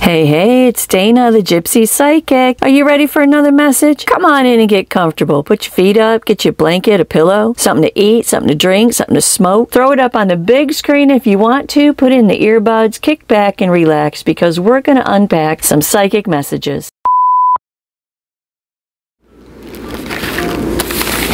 Hey, hey, it's Dana, the Gypsy Psychic. Are you ready for another message? Come on in and get comfortable. Put your feet up, get your blanket, a pillow, something to eat, something to drink, something to smoke. Throw it up on the big screen if you want to. Put in the earbuds, kick back and relax because we're going to unpack some psychic messages.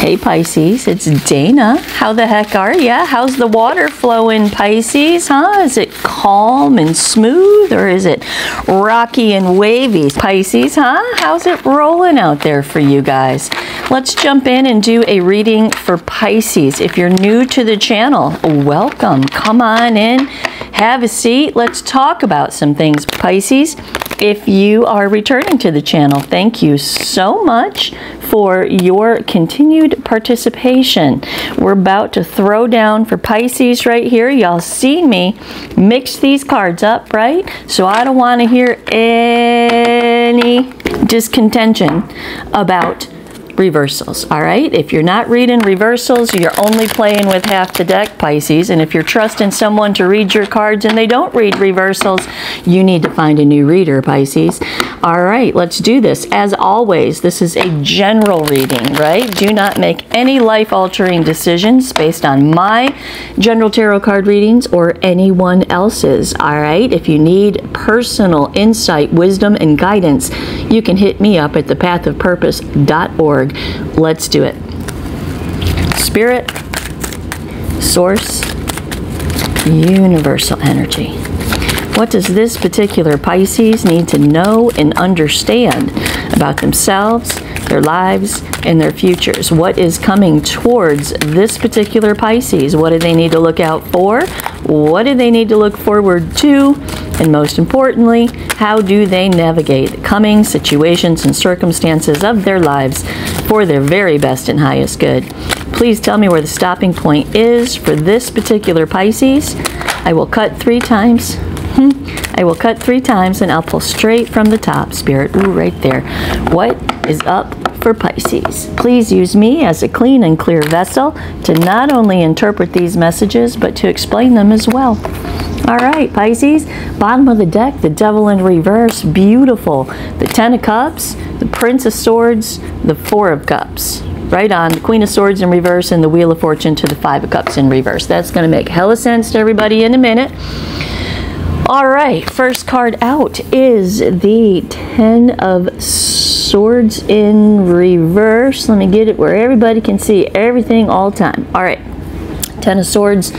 Hey Pisces, it's Dana. How the heck are ya? How's the water flowing, Pisces? Huh? Is it calm and smooth or is it rocky and wavy? Pisces, huh? How's it rolling out there for you guys? Let's jump in and do a reading for Pisces. If you're new to the channel, welcome. Come on in, have a seat. Let's talk about some things, Pisces. If you are returning to the channel, thank you so much for your continued participation. We're about to throw down for Pisces right here. Y'all see me mix these cards up, right? So I don't want to hear any discontention about reversals, all right? If you're not reading reversals, you're only playing with half the deck, Pisces. And if you're trusting someone to read your cards and they don't read reversals, you need to find a new reader, Pisces. All right, let's do this. As always, this is a general reading, right? Do not make any life-altering decisions based on my general tarot card readings or anyone else's, all right? If you need personal insight, wisdom, and guidance, you can hit me up at thepathofpurpose.org Let's do it. Spirit, Source, Universal Energy. What does this particular Pisces need to know and understand about themselves, their lives, and their futures? What is coming towards this particular Pisces? What do they need to look out for? What do they need to look forward to? And most importantly, how do they navigate the coming situations and circumstances of their lives for their very best and highest good? Please tell me where the stopping point is for this particular Pisces. I will cut three times. Hmm. I will cut three times and I'll pull straight from the top, Spirit. Ooh, right there. What is up for Pisces? Please use me as a clean and clear vessel to not only interpret these messages, but to explain them as well. All right, Pisces, bottom of the deck, the devil in reverse, beautiful. The Ten of Cups, the Prince of Swords, the Four of Cups. Right on, the Queen of Swords in reverse and the Wheel of Fortune to the Five of Cups in reverse. That's going to make hella sense to everybody in a minute. All right, first card out is the Ten of Swords in reverse. Let me get it where everybody can see everything all time. All right, Ten of Swords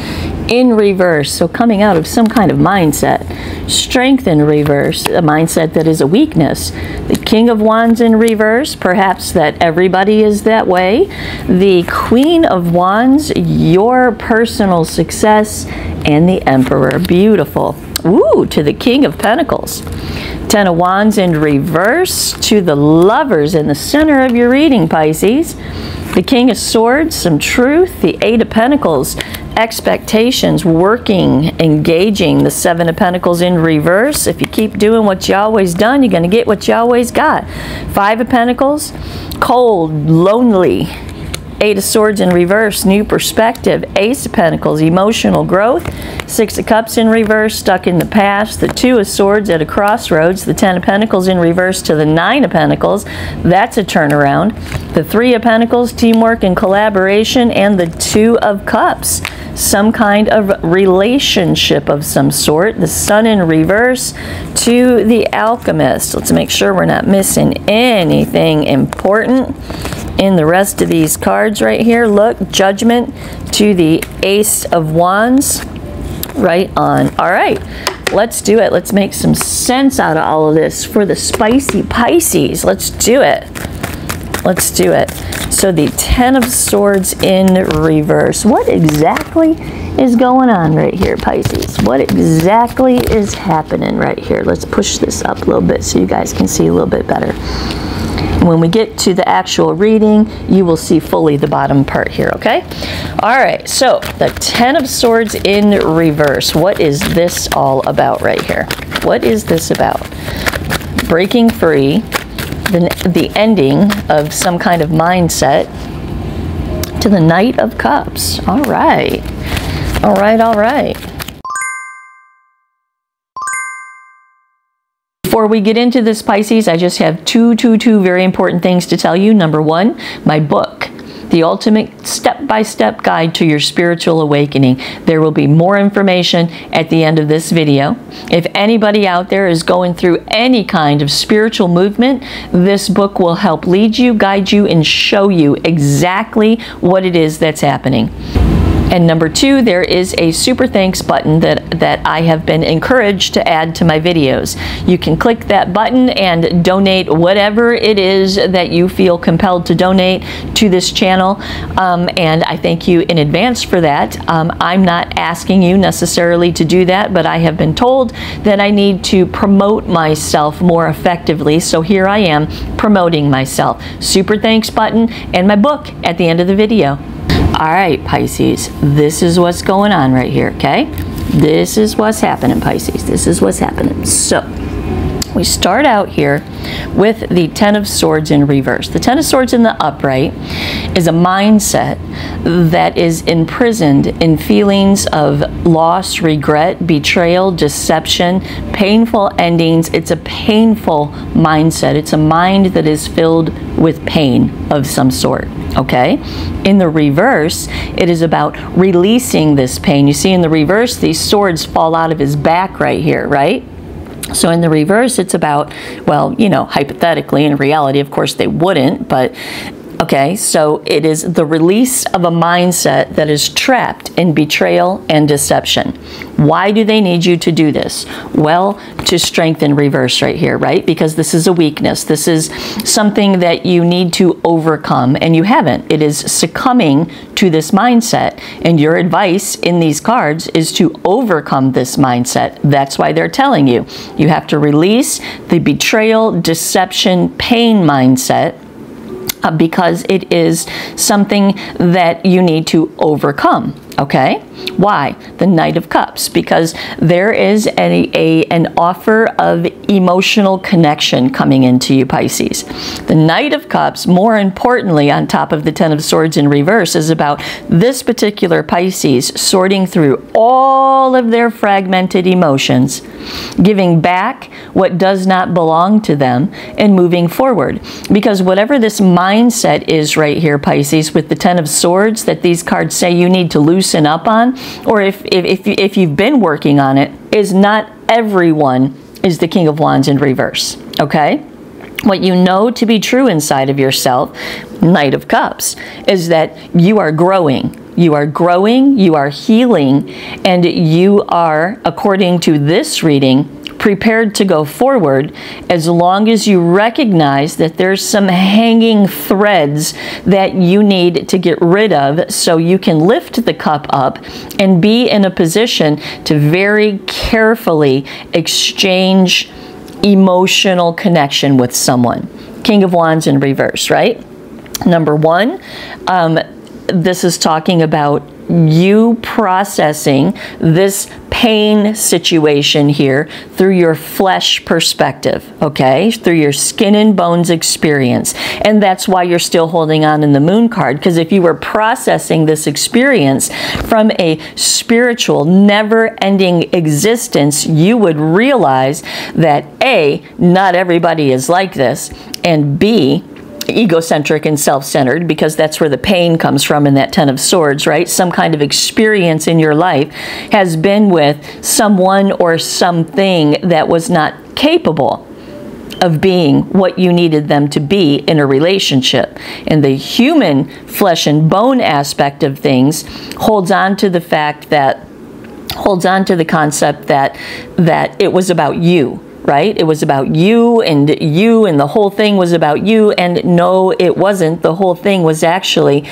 in reverse. So coming out of some kind of mindset. Strength in reverse, a mindset that is a weakness. The King of Wands in reverse, perhaps that everybody is that way. The Queen of Wands, your personal success. And the Emperor, beautiful. Ooh, to the King of Pentacles. Ten of Wands in reverse to the lovers in the center of your reading, Pisces. The King of Swords, some truth. The Eight of Pentacles, expectations, working, engaging. The Seven of Pentacles in reverse. If you keep doing what you always done, you're going to get what you always got. Five of Pentacles, cold, lonely, Eight of Swords in reverse, new perspective. Ace of Pentacles, emotional growth. Six of Cups in reverse, stuck in the past. The Two of Swords at a crossroads. The Ten of Pentacles in reverse to the Nine of Pentacles. That's a turnaround. The Three of Pentacles, teamwork and collaboration. And the Two of Cups, some kind of relationship of some sort. The Sun in reverse to the Alchemist. Let's make sure we're not missing anything important in the rest of these cards right here. Look, Judgment to the Ace of Wands. Right on. All right, let's do it. Let's make some sense out of all of this for the spicy Pisces. Let's do it. Let's do it. So the Ten of Swords in reverse. What exactly is going on right here, Pisces? What exactly is happening right here? Let's push this up a little bit so you guys can see a little bit better. When we get to the actual reading, you will see fully the bottom part here, okay? All right, so the Ten of Swords in reverse. What is this all about right here? What is this about? Breaking free, the, the ending of some kind of mindset to the Knight of Cups. All right. All right, all right. Before we get into this, Pisces, I just have two, two, two very important things to tell you. Number one, my book the ultimate step by step guide to your spiritual awakening. There will be more information at the end of this video. If anybody out there is going through any kind of spiritual movement, this book will help lead you, guide you, and show you exactly what it is that's happening. And number two, there is a super thanks button that, that I have been encouraged to add to my videos. You can click that button and donate whatever it is that you feel compelled to donate to this channel. Um, and I thank you in advance for that. Um, I'm not asking you necessarily to do that, but I have been told that I need to promote myself more effectively. So here I am promoting myself. Super thanks button and my book at the end of the video. All right, Pisces, this is what's going on right here, okay? This is what's happening, Pisces. This is what's happening. So, we start out here with the Ten of Swords in reverse. The Ten of Swords in the upright is a mindset that is imprisoned in feelings of loss, regret, betrayal, deception, painful endings. It's a painful mindset. It's a mind that is filled with pain of some sort okay? In the reverse, it is about releasing this pain. You see in the reverse, these swords fall out of his back right here, right? So in the reverse, it's about, well, you know, hypothetically, in reality, of course, they wouldn't, but Okay, so it is the release of a mindset that is trapped in betrayal and deception. Why do they need you to do this? Well, to Strength in reverse right here, right? Because this is a weakness. This is something that you need to overcome, and you haven't. It is succumbing to this mindset. And your advice in these cards is to overcome this mindset. That's why they're telling you. You have to release the betrayal, deception, pain mindset uh, because it is something that you need to overcome. Okay? Why? The Knight of Cups. Because there is a, a, an offer of emotional connection coming into you, Pisces. The Knight of Cups, more importantly, on top of the Ten of Swords in reverse, is about this particular Pisces sorting through all of their fragmented emotions, giving back what does not belong to them, and moving forward. Because whatever this mindset is right here, Pisces, with the Ten of Swords that these cards say you need to loosen up on, or if, if, if, if you've been working on it, is not everyone is the King of Wands in reverse, okay? What you know to be true inside of yourself, Knight of Cups, is that you are growing. You are growing, you are healing, and you are, according to this reading, prepared to go forward as long as you recognize that there's some hanging threads that you need to get rid of so you can lift the cup up and be in a position to very carefully exchange emotional connection with someone. King of Wands in reverse, right? Number one, um, this is talking about you processing this pain situation here through your flesh perspective, okay? Through your skin and bones experience. And that's why you're still holding on in the moon card, because if you were processing this experience from a spiritual, never ending existence, you would realize that A, not everybody is like this, and B, egocentric and self-centered because that's where the pain comes from in that ten of swords right? Some kind of experience in your life has been with someone or something that was not capable of being what you needed them to be in a relationship. And the human flesh and bone aspect of things holds on to the fact that holds on to the concept that that it was about you right? It was about you and you, and the whole thing was about you. And no, it wasn't. The whole thing was actually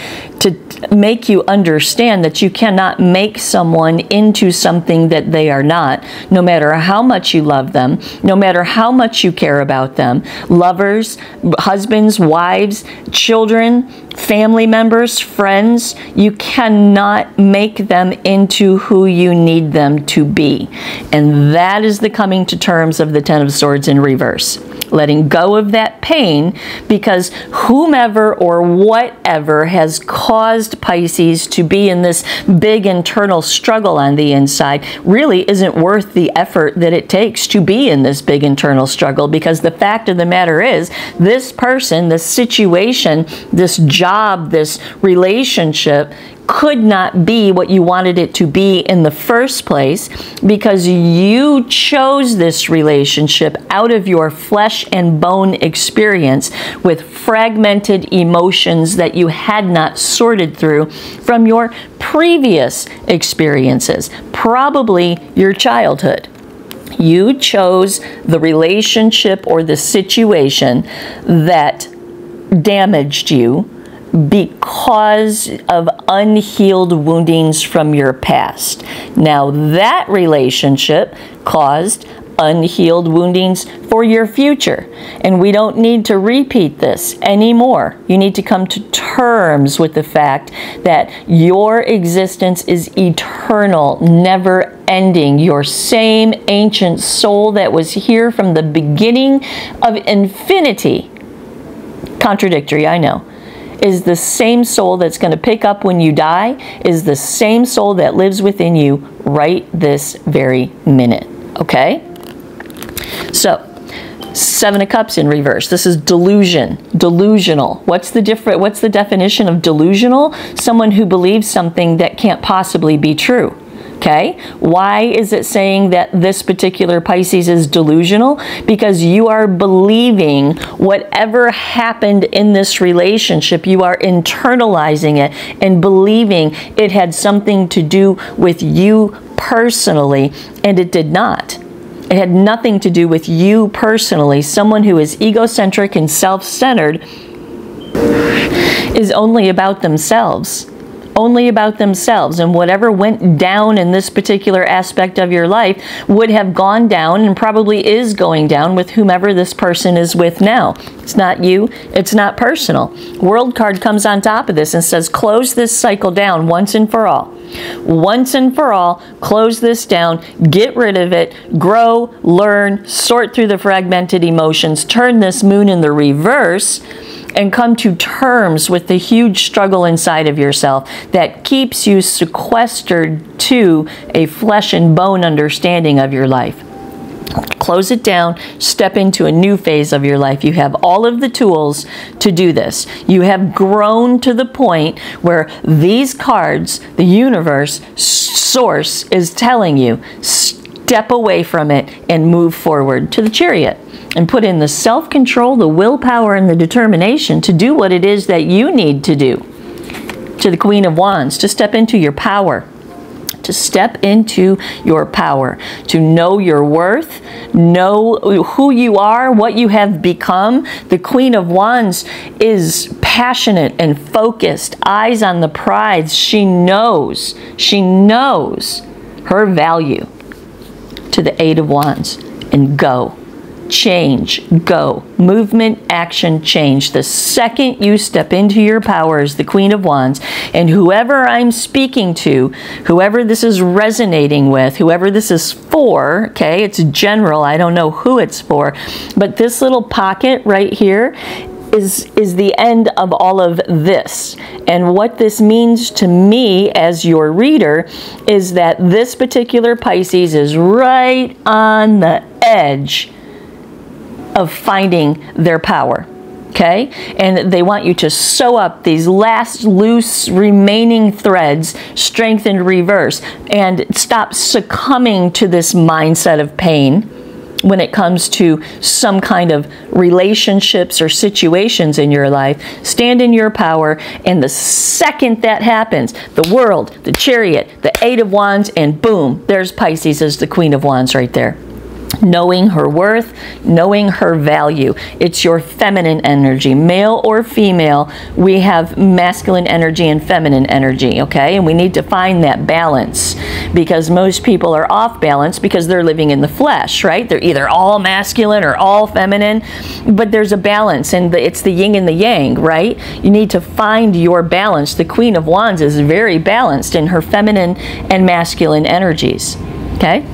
to make you understand that you cannot make someone into something that they are not, no matter how much you love them, no matter how much you care about them. Lovers, husbands, wives, children, family members, friends, you cannot make them into who you need them to be. And that is the coming to terms of the Ten of Swords in reverse. Letting go of that pain because whomever or whatever has caused Pisces to be in this big internal struggle on the inside really isn't worth the effort that it takes to be in this big internal struggle because the fact of the matter is this person, this situation, this job, this relationship could not be what you wanted it to be in the first place because you chose this relationship out of your flesh and bone experience with fragmented emotions that you had not sorted through from your previous experiences, probably your childhood. You chose the relationship or the situation that damaged you because of unhealed woundings from your past. Now, that relationship caused unhealed woundings for your future. And we don't need to repeat this anymore. You need to come to terms with the fact that your existence is eternal, never ending. Your same ancient soul that was here from the beginning of infinity. Contradictory, I know is the same soul that's going to pick up when you die, is the same soul that lives within you right this very minute. Okay? So, Seven of Cups in reverse. This is delusion, delusional. What's the different what's the definition of delusional? Someone who believes something that can't possibly be true. Okay? Why is it saying that this particular Pisces is delusional? Because you are believing whatever happened in this relationship, you are internalizing it and believing it had something to do with you personally, and it did not. It had nothing to do with you personally. Someone who is egocentric and self centered is only about themselves only about themselves and whatever went down in this particular aspect of your life would have gone down and probably is going down with whomever this person is with now. It's not you, it's not personal. World card comes on top of this and says close this cycle down once and for all. Once and for all, close this down, get rid of it, grow, learn, sort through the fragmented emotions, turn this moon in the reverse and come to terms with the huge struggle inside of yourself that keeps you sequestered to a flesh and bone understanding of your life. Close it down, step into a new phase of your life. You have all of the tools to do this. You have grown to the point where these cards, the universe, source is telling you, step away from it and move forward to the chariot and put in the self control, the willpower, and the determination to do what it is that you need to do. To the Queen of Wands, to step into your power. To step into your power, to know your worth, know who you are, what you have become. The Queen of Wands is passionate and focused, eyes on the prize. She knows, she knows her value. To the Eight of Wands, and go change, go. Movement, action, change. The second you step into your power as the Queen of Wands, and whoever I'm speaking to, whoever this is resonating with, whoever this is for, okay, it's general, I don't know who it's for, but this little pocket right here is, is the end of all of this. And what this means to me as your reader is that this particular Pisces is right on the edge of finding their power. Okay? And they want you to sew up these last loose remaining threads, Strength in reverse, and stop succumbing to this mindset of pain when it comes to some kind of relationships or situations in your life. Stand in your power, and the second that happens, the world, the chariot, the eight of wands, and boom, there's Pisces as the queen of wands right there knowing her worth, knowing her value. It's your feminine energy, male or female. We have masculine energy and feminine energy, okay? And we need to find that balance because most people are off balance because they're living in the flesh, right? They're either all masculine or all feminine, but there's a balance and it's the yin and the yang, right? You need to find your balance. The Queen of Wands is very balanced in her feminine and masculine energies, okay?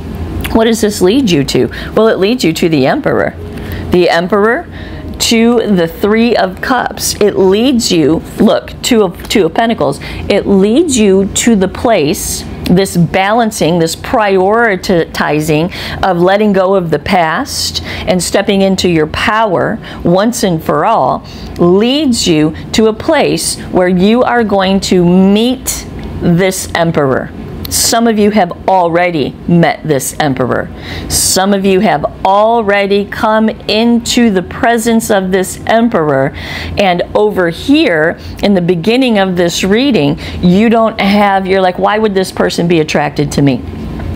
What does this lead you to? Well, it leads you to the Emperor the Emperor, to the Three of Cups. It leads you, look, Two of, two of Pentacles, it leads you to the place this balancing, this prioritizing of letting go of the past and stepping into your power once and for all leads you to a place where you are going to meet this emperor. Some of you have already met this emperor. Some of you have already come into the presence of this emperor. And over here, in the beginning of this reading, you don't have, you're like, why would this person be attracted to me?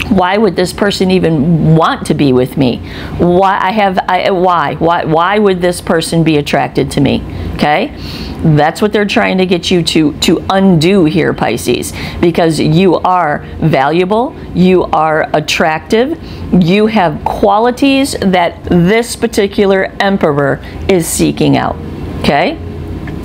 Why would this person even want to be with me why i have I, why why why would this person be attracted to me okay that's what they're trying to get you to, to undo here, Pisces, because you are valuable, you are attractive, you have qualities that this particular emperor is seeking out. Okay?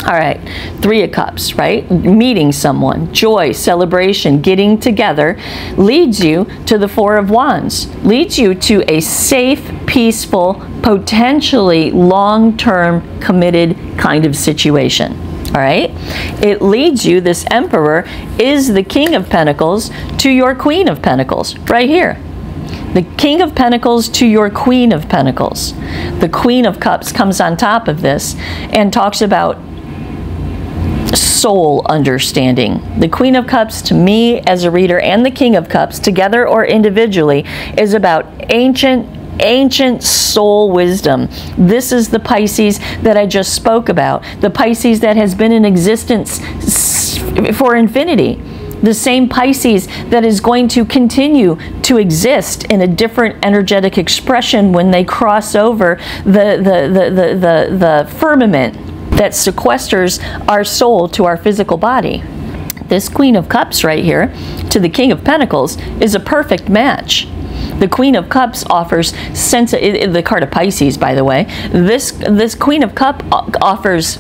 All right, Three of Cups, right? Meeting someone, joy, celebration, getting together leads you to the Four of Wands, leads you to a safe, peaceful, potentially long term committed kind of situation. All right? It leads you, this emperor is the king of pentacles to your queen of pentacles, right here. The king of pentacles to your queen of pentacles. The queen of cups comes on top of this and talks about soul understanding. The Queen of Cups, to me as a reader, and the King of Cups, together or individually, is about ancient ancient soul wisdom. This is the Pisces that I just spoke about, the Pisces that has been in existence for infinity. The same Pisces that is going to continue to exist in a different energetic expression when they cross over the, the, the, the, the, the firmament that sequesters our soul to our physical body. This Queen of Cups right here to the King of Pentacles is a perfect match. The Queen of Cups offers sense. Eh, eh, the card of Pisces, by the way. This this Queen of Cup uh, offers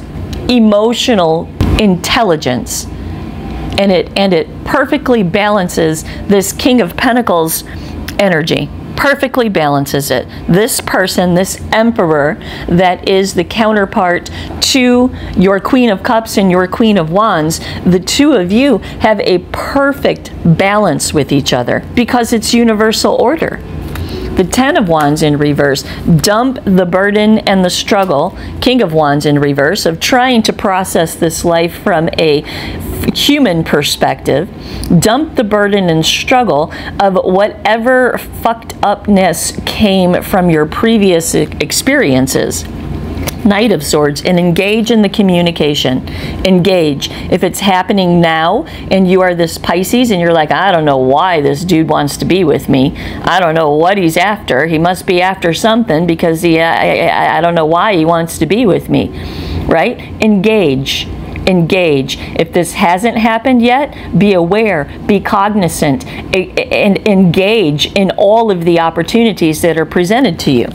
emotional intelligence, and it and it perfectly balances this King of Pentacles energy perfectly balances it. This person, this emperor that is the counterpart to your Queen of Cups and your Queen of Wands, the two of you have a perfect balance with each other because it's universal order. The Ten of Wands in reverse, dump the burden and the struggle, King of Wands in reverse, of trying to process this life from a human perspective, dump the burden and struggle of whatever fucked upness came from your previous experiences. Knight of Swords and engage in the communication. Engage. If it's happening now and you are this Pisces and you're like, I don't know why this dude wants to be with me. I don't know what he's after. He must be after something because he, I, I, I don't know why he wants to be with me. Right? Engage engage. If this hasn't happened yet, be aware, be cognizant, and engage in all of the opportunities that are presented to you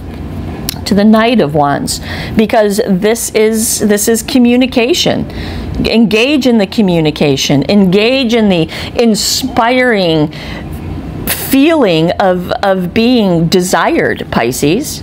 to the Knight of Wands because this is this is communication. Engage in the communication. Engage in the inspiring feeling of, of being desired, Pisces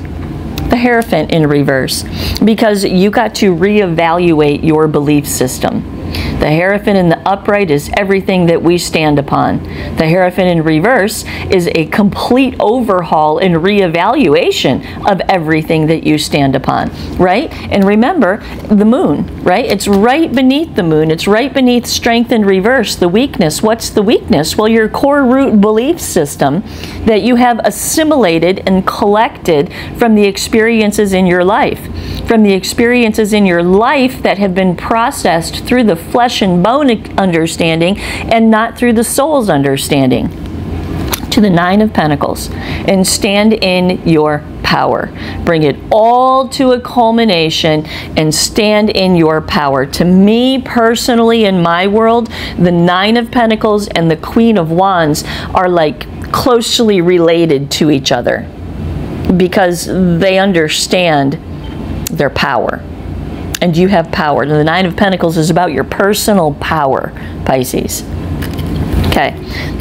the Hierophant in reverse because you got to reevaluate your belief system. The Hierophant in the upright is everything that we stand upon. The Hierophant in reverse is a complete overhaul and reevaluation of everything that you stand upon, right? And remember the moon, right? It's right beneath the moon. It's right beneath strength in reverse, the weakness. What's the weakness? Well, your core root belief system that you have assimilated and collected from the experiences in your life from the experiences in your life that have been processed through the flesh and bone understanding and not through the soul's understanding. To the Nine of Pentacles and stand in your power. Bring it all to a culmination and stand in your power. To me personally, in my world, the Nine of Pentacles and the Queen of Wands are like closely related to each other because they understand their power. And you have power. And the Nine of Pentacles is about your personal power, Pisces. Okay,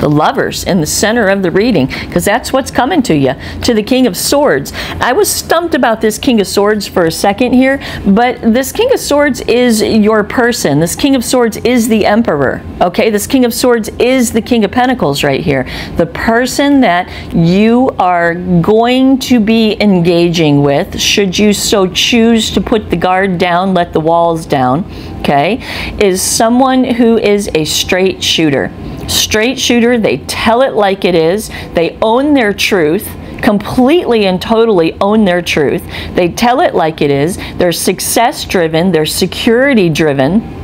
the lovers in the center of the reading, because that's what's coming to you, to the King of Swords. I was stumped about this King of Swords for a second here, but this King of Swords is your person. This King of Swords is the Emperor. Okay, this King of Swords is the King of Pentacles right here. The person that you are going to be engaging with, should you so choose to put the guard down, let the walls down, okay, is someone who is a straight shooter straight shooter. They tell it like it is. They own their truth completely and totally own their truth. They tell it like it is. They're success driven, they're security driven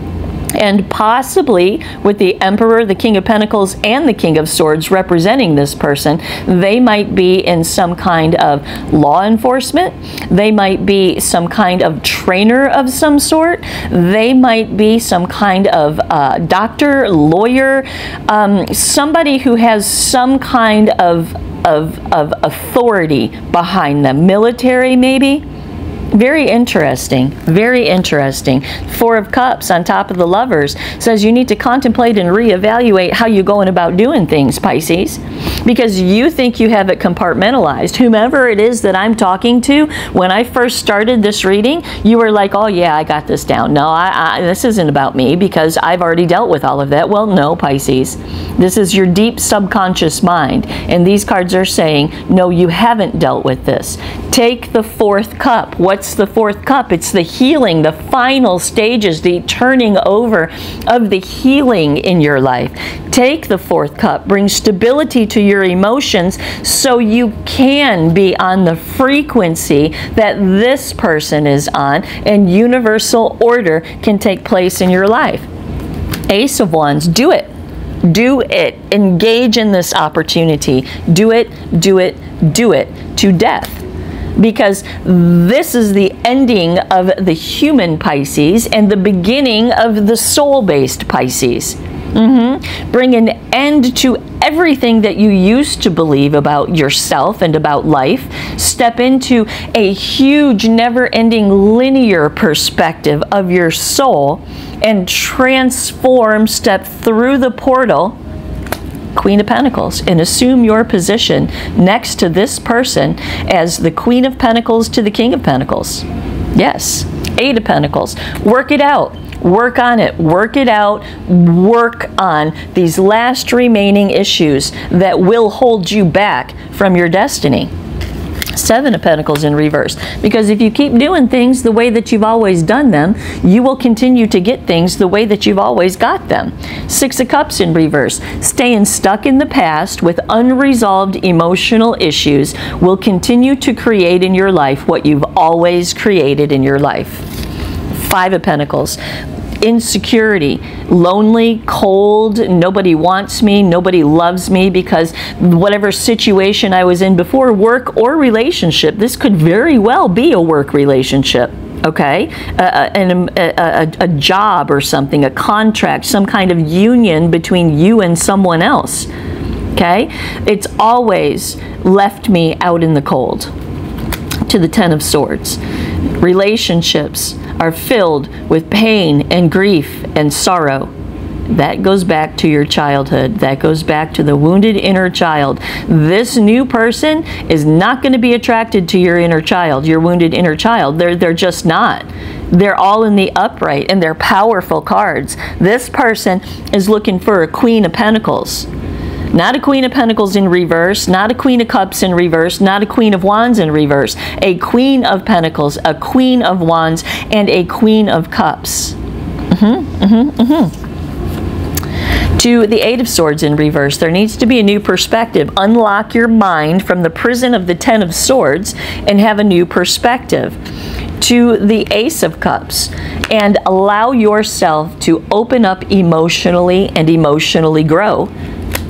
and possibly with the Emperor, the King of Pentacles, and the King of Swords representing this person, they might be in some kind of law enforcement. They might be some kind of trainer of some sort. They might be some kind of uh, doctor, lawyer, um, somebody who has some kind of, of, of authority behind them. Military, maybe very interesting. Very interesting. Four of Cups on top of the lovers says you need to contemplate and reevaluate how you're going about doing things, Pisces, because you think you have it compartmentalized. Whomever it is that I'm talking to, when I first started this reading, you were like, oh yeah, I got this down. No, I, I, this isn't about me because I've already dealt with all of that. Well, no, Pisces. This is your deep subconscious mind. And these cards are saying, no, you haven't dealt with this. Take the fourth cup. What What's the fourth cup? It's the healing, the final stages, the turning over of the healing in your life. Take the fourth cup, bring stability to your emotions so you can be on the frequency that this person is on and universal order can take place in your life. Ace of Wands, do it. Do it. Engage in this opportunity. Do it, do it, do it to death because this is the ending of the human Pisces and the beginning of the soul based Pisces. Mm-hmm. Bring an end to everything that you used to believe about yourself and about life. Step into a huge, never ending linear perspective of your soul and transform, step through the portal Queen of Pentacles and assume your position next to this person as the Queen of Pentacles to the King of Pentacles. Yes, Eight of Pentacles. Work it out. Work on it. Work it out. Work on these last remaining issues that will hold you back from your destiny. Seven of Pentacles in reverse. Because if you keep doing things the way that you've always done them, you will continue to get things the way that you've always got them. Six of Cups in reverse. Staying stuck in the past with unresolved emotional issues will continue to create in your life what you've always created in your life. Five of Pentacles insecurity, lonely, cold, nobody wants me, nobody loves me because whatever situation I was in before, work or relationship, this could very well be a work relationship okay, um, a, a, a, a, job or something, a contract, some kind of union between you and someone else, okay? It's always left me out in the cold. To the Ten of Swords. Relationships, are filled with pain and grief and sorrow. That goes back to your childhood. That goes back to the wounded inner child. This new person is not going to be attracted to your inner child, your wounded inner child. They're, they're just not. They're all in the upright and they're powerful cards. This person is looking for a Queen of Pentacles. Not a Queen of Pentacles in reverse, not a Queen of Cups in reverse, not a Queen of Wands in reverse. A Queen of Pentacles, a Queen of Wands, and a Queen of Cups. Mm-hmm, mm-hmm, mm-hmm. To the Eight of Swords in reverse, there needs to be a new perspective. Unlock your mind from the prison of the Ten of Swords and have a new perspective to the Ace of Cups and allow yourself to open up emotionally and emotionally grow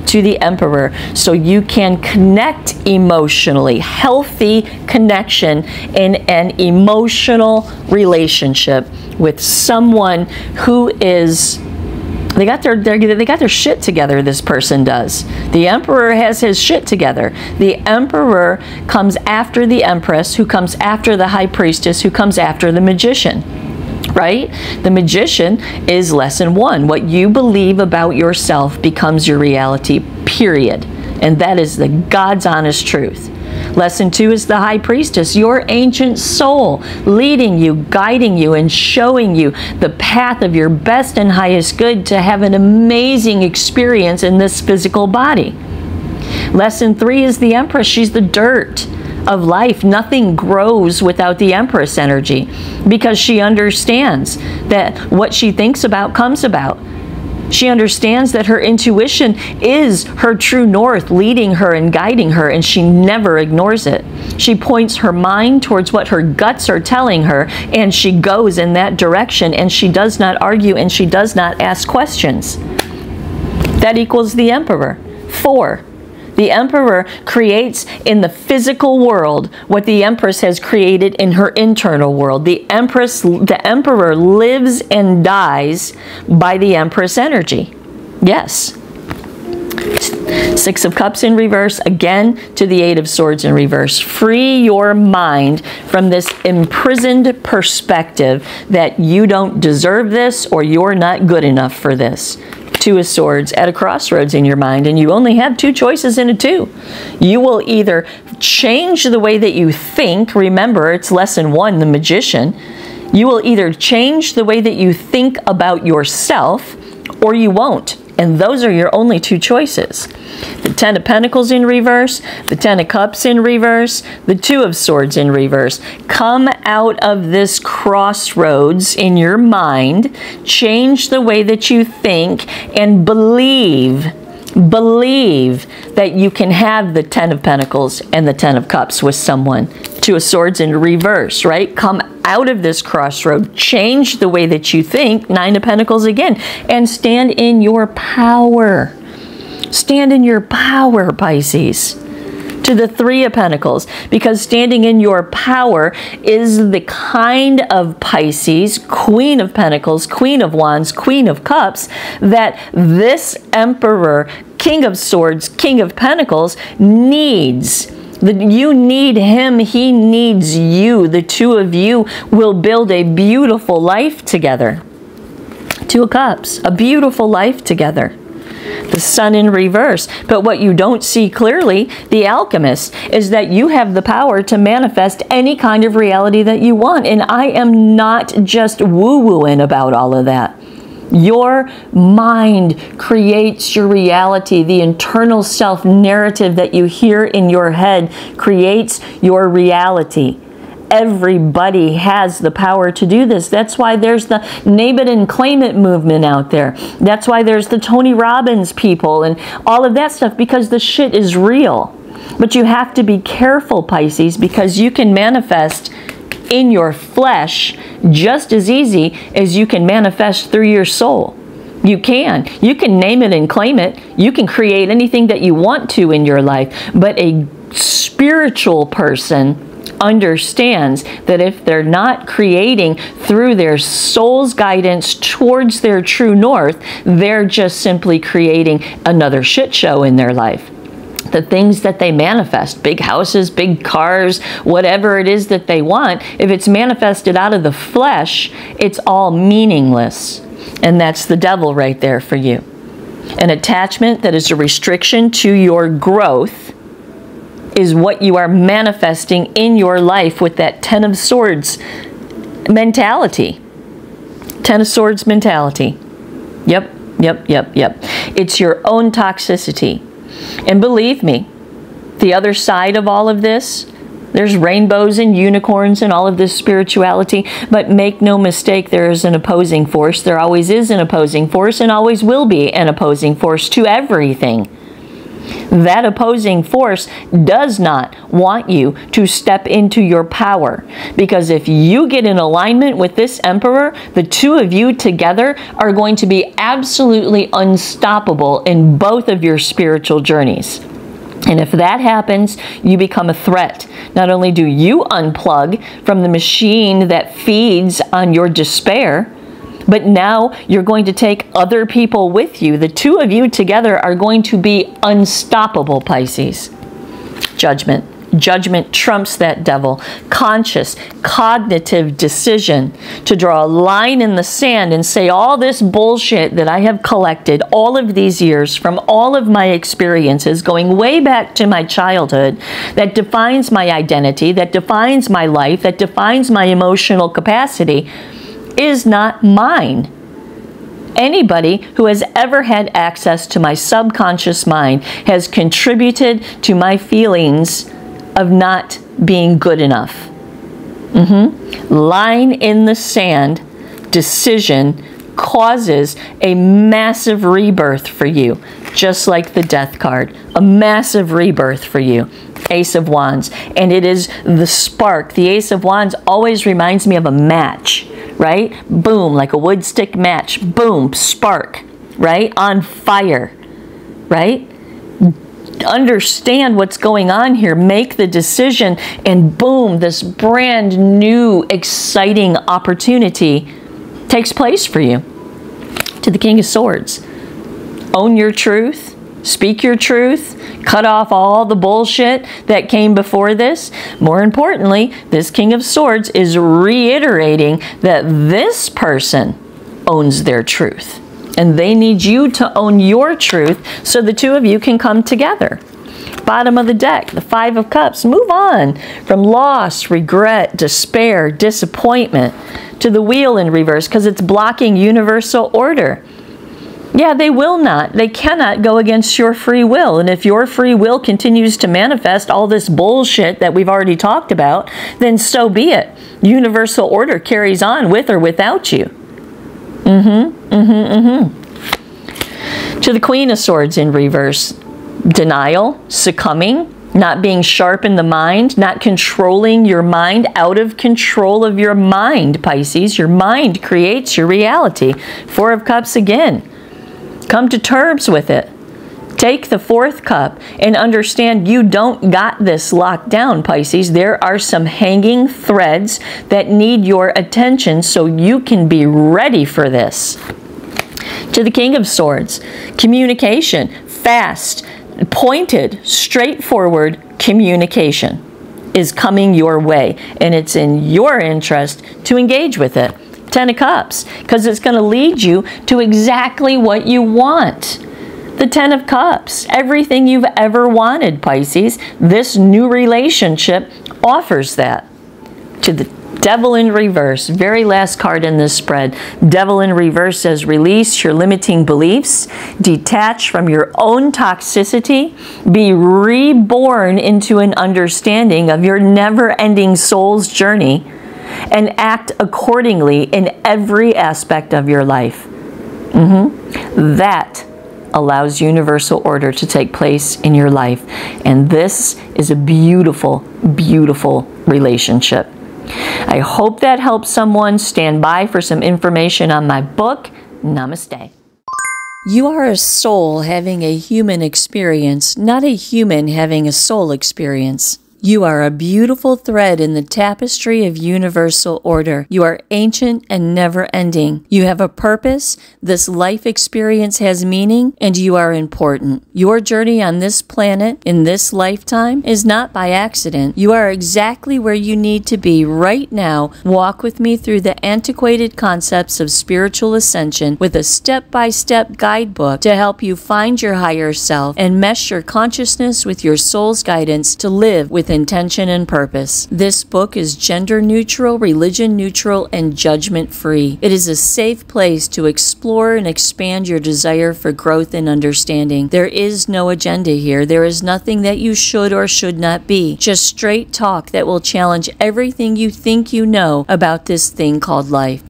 to the emperor so you can connect emotionally, healthy connection in an emotional relationship with someone who is they got their, their, they got their shit together this person does. The emperor has his shit together. The emperor comes after the empress who comes after the high priestess who comes after the magician right? The magician is lesson one. What you believe about yourself becomes your reality, period. And that is the God's honest truth. Lesson two is the high priestess, your ancient soul, leading you, guiding you, and showing you the path of your best and highest good to have an amazing experience in this physical body. Lesson three is the empress, she's the dirt of life. Nothing grows without the Empress energy because she understands that what she thinks about comes about. She understands that her intuition is her true north, leading her and guiding her, and she never ignores it. She points her mind towards what her guts are telling her, and she goes in that direction, and she does not argue and she does not ask questions. That equals the emperor. Four, the emperor creates in the physical world what the empress has created in her internal world. The empress, the emperor lives and dies by the empress energy. Yes. Six of Cups in reverse, again to the Eight of Swords in reverse. Free your mind from this imprisoned perspective that you don't deserve this or you're not good enough for this. Two of Swords at a crossroads in your mind, and you only have two choices in a two. You will either change the way that you think, remember, it's lesson one, the magician. You will either change the way that you think about yourself, or you won't. And those are your only two choices. The Ten of Pentacles in reverse, the Ten of Cups in reverse, the Two of Swords in reverse. Come out of this crossroads in your mind, change the way that you think, and believe believe that you can have the Ten of Pentacles and the Ten of Cups with someone. Two of Swords in reverse, right? Come out of this crossroad, change the way that you think, Nine of Pentacles again, and stand in your power. Stand in your power, Pisces to the Three of Pentacles because standing in your power is the kind of Pisces, Queen of Pentacles, Queen of Wands, Queen of Cups, that this Emperor, King of Swords, King of Pentacles needs. You need him, he needs you. The two of you will build a beautiful life together. Two of Cups, a beautiful life together the sun in reverse. But what you don't see clearly, the alchemist, is that you have the power to manifest any kind of reality that you want. And I am not just woo-wooing about all of that. Your mind creates your reality. The internal self narrative that you hear in your head creates your reality everybody has the power to do this. That's why there's the name it and claim it movement out there. That's why there's the Tony Robbins people and all of that stuff because the shit is real. But you have to be careful, Pisces, because you can manifest in your flesh just as easy as you can manifest through your soul. You can. You can name it and claim it. You can create anything that you want to in your life. But a spiritual person understands that if they're not creating through their soul's guidance towards their true north, they're just simply creating another shit show in their life the things that they manifest big houses, big cars, whatever it is that they want if it's manifested out of the flesh, it's all meaningless. And that's the devil right there for you. An attachment that is a restriction to your growth is what you are manifesting in your life with that Ten of Swords mentality. Ten of Swords mentality. Yep, yep, yep, yep. It's your own toxicity. And believe me, the other side of all of this, there's rainbows and unicorns and all of this spirituality, but make no mistake, there is an opposing force. There always is an opposing force and always will be an opposing force to everything that opposing force does not want you to step into your power. Because if you get in alignment with this emperor, the two of you together are going to be absolutely unstoppable in both of your spiritual journeys. And if that happens, you become a threat. Not only do you unplug from the machine that feeds on your despair, but now you're going to take other people with you. The two of you together are going to be unstoppable, Pisces. Judgment. Judgment trumps that devil. Conscious, cognitive decision to draw a line in the sand and say, all this bullshit that I have collected all of these years from all of my experiences, going way back to my childhood, that defines my identity, that defines my life, that defines my emotional capacity, is not mine anybody who has ever had access to my subconscious mind has contributed to my feelings of not being good enough. Mm-hmm. Line in the sand decision causes a massive rebirth for you, just like the death card. A massive rebirth for you. Ace of Wands. And it is the spark. The Ace of Wands always reminds me of a match, right? Boom, like a wood stick match. Boom, spark, right? On fire, right? understand what's going on here, make the decision, and boom, this brand new, exciting opportunity takes place for you. To the King of Swords. Own your truth, speak your truth, cut off all the bullshit that came before this. More importantly, this King of Swords is reiterating that this person owns their truth and they need you to own your truth so the two of you can come together. Bottom of the deck, the Five of Cups. Move on from loss, regret, despair, disappointment to the wheel in reverse because it's blocking universal order. Yeah, they will not. They cannot go against your free will. And if your free will continues to manifest all this bullshit that we've already talked about, then so be it. Universal order carries on with or without you. Mm-hmm, mm-hmm, mm-hmm. To the Queen of Swords in reverse. Denial, succumbing, not being sharp in the mind, not controlling your mind, out of control of your mind, Pisces. Your mind creates your reality. Four of Cups again. Come to terms with it. Take the fourth cup and understand you don't got this locked down, Pisces. There are some hanging threads that need your attention so you can be ready for this. To the King of Swords, communication, fast, pointed, straightforward communication is coming your way, and it's in your interest to engage with it. Ten of Cups, because it's going to lead you to exactly what you want. The Ten of Cups, everything you've ever wanted, Pisces. This new relationship offers that. To the Devil in reverse, very last card in this spread. Devil in reverse says release your limiting beliefs, detach from your own toxicity, be reborn into an understanding of your never ending soul's journey, and act accordingly in every aspect of your life. Mm -hmm. That allows universal order to take place in your life. And this is a beautiful, beautiful relationship. I hope that helps someone. Stand by for some information on my book. Namaste. You are a soul having a human experience, not a human having a soul experience. You are a beautiful thread in the tapestry of universal order. You are ancient and never ending. You have a purpose, this life experience has meaning, and you are important. Your journey on this planet in this lifetime is not by accident. You are exactly where you need to be right now. Walk with me through the antiquated concepts of spiritual ascension with a step by step guidebook to help you find your higher self and mesh your consciousness with your soul's guidance to live with with intention and purpose. This book is gender neutral, religion neutral, and judgment free. It is a safe place to explore and expand your desire for growth and understanding. There is no agenda here. There is nothing that you should or should not be. Just straight talk that will challenge everything you think you know about this thing called life.